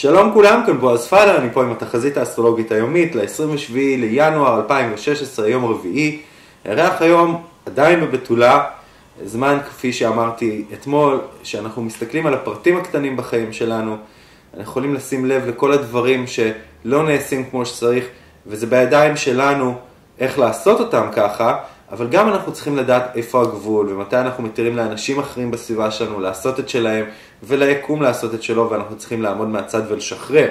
שלום כולם, כאן בועז פאדר, אני פה עם התחזית האסטרולוגית היומית ל-27 לינואר 2016, יום רביעי. ארח היום עדיין בבתולה, זמן כפי שאמרתי אתמול, שאנחנו מסתכלים על הפרטים הקטנים בחיים שלנו, אנחנו יכולים לשים לב לכל הדברים שלא נעשים כמו שצריך, וזה בידיים שלנו איך לעשות אותם ככה, אבל גם אנחנו צריכים לדעת איפה הגבול ומתי אנחנו מתירים לאנשים אחרים בסביבה שלנו לעשות את שלהם וליקום לעשות את שלו ואנחנו צריכים לעמוד מהצד ולשחרר,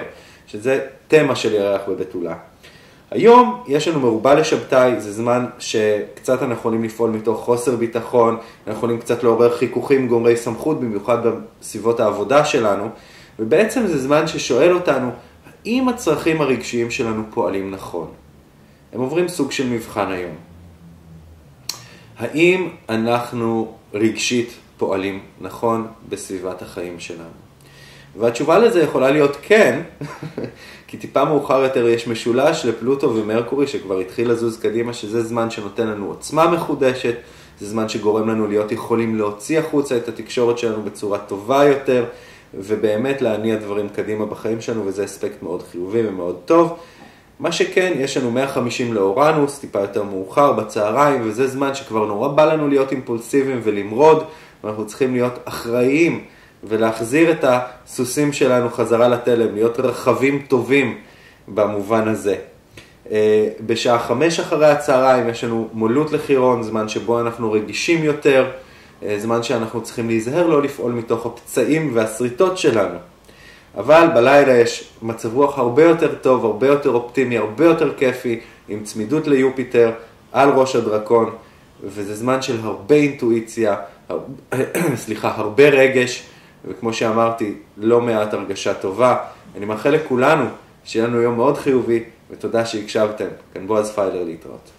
שזה תמה של ירח בבתולה. היום יש לנו מרובה לשבתאי, זה זמן שקצת אנחנו יכולים לפעול מתוך חוסר ביטחון, אנחנו יכולים קצת לעורר חיכוכים גומרי סמכות, במיוחד בסביבות העבודה שלנו, ובעצם זה זמן ששואל אותנו, האם הצרכים הרגשיים שלנו פועלים נכון? הם עוברים סוג של מבחן היום. האם אנחנו רגשית פועלים נכון בסביבת החיים שלנו? והתשובה לזה יכולה להיות כן, כי טיפה מאוחר יותר יש משולש לפלוטו ומרקורי שכבר התחיל לזוז קדימה, שזה זמן שנותן לנו עוצמה מחודשת, זה זמן שגורם לנו להיות יכולים להוציא החוצה את התקשורת שלנו בצורה טובה יותר, ובאמת להניע דברים קדימה בחיים שלנו, וזה אספקט מאוד חיובי ומאוד טוב. מה שכן, יש לנו 150 לאורנוס, טיפה יותר מאוחר, בצהריים, וזה זמן שכבר נורא בא לנו להיות אימפולסיביים ולמרוד, ואנחנו צריכים להיות אחראיים ולהחזיר את הסוסים שלנו חזרה לתלם, להיות רכבים טובים במובן הזה. אה, בשעה חמש אחרי הצהריים יש לנו מולות לחירון, זמן שבו אנחנו רגישים יותר, אה, זמן שאנחנו צריכים להיזהר לא לפעול מתוך הפצעים והשריטות שלנו. אבל בלילה יש מצב רוח הרבה יותר טוב, הרבה יותר אופטימי, הרבה יותר כיפי, עם צמידות ליופיטר על ראש הדרקון, וזה זמן של הרבה אינטואיציה, הרבה, סליחה, הרבה רגש, וכמו שאמרתי, לא מעט הרגשה טובה. אני מאחל לכולנו שיהיה לנו יום מאוד חיובי, ותודה שהקשבתם. כאן בועז פיילר להתראות.